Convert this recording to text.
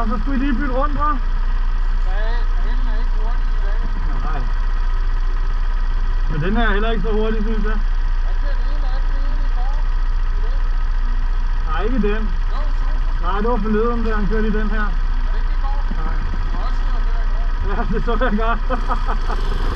og så skulle I lige bytte rundt, hva'? Banen er ikke hurtig i dag. Nej. Men den her er heller ikke så hurtig, synes jeg. Jeg kørte en af dem ene i går. Nej, ikke den. Jo, super. Nej, det var forleden, da han kørte i den her. Er det ikke i går? Nej. Det var også siddet i går. Ja, det så jeg godt.